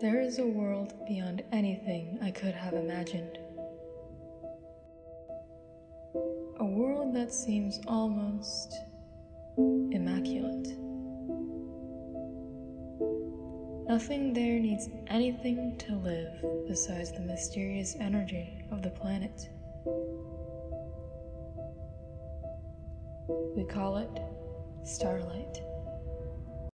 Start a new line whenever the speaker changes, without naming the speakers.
There is a world beyond anything I could have imagined. A world that seems almost immaculate. Nothing there needs anything to live besides the mysterious energy of the planet. We call it starlight.